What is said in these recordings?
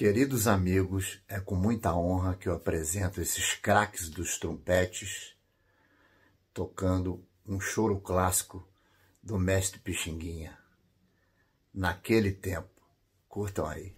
Queridos amigos, é com muita honra que eu apresento esses craques dos trompetes tocando um choro clássico do mestre Pixinguinha. Naquele tempo. Curtam aí.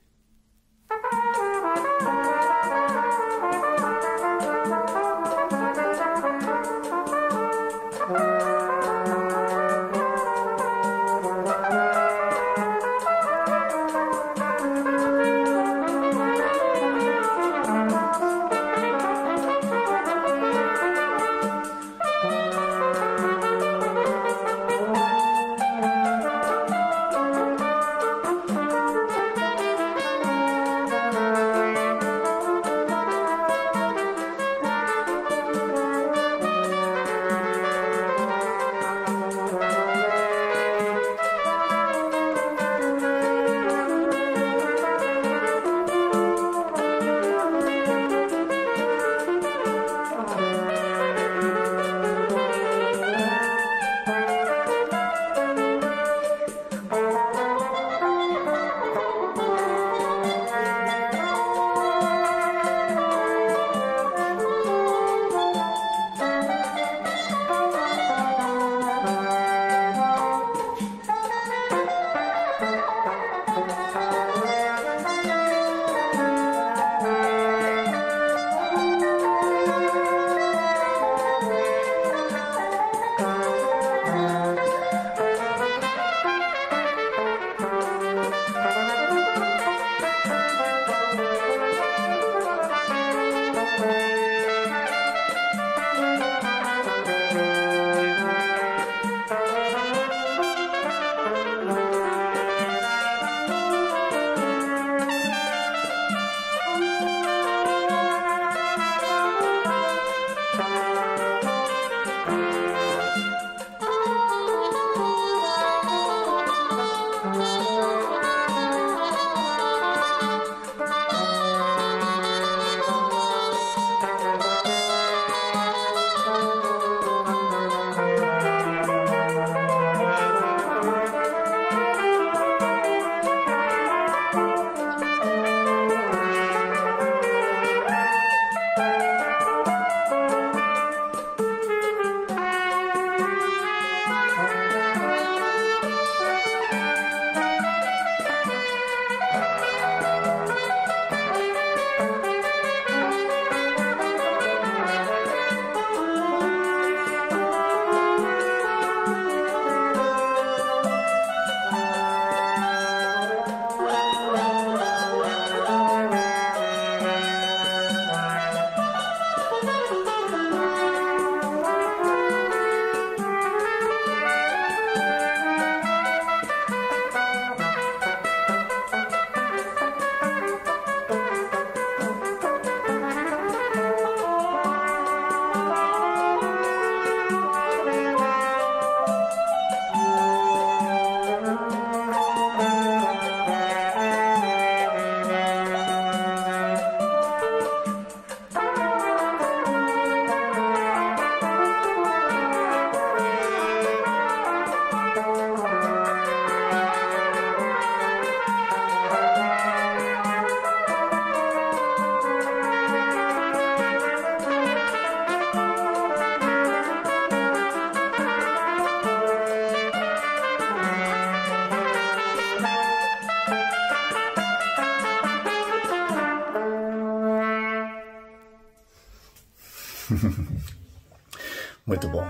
Muito bom.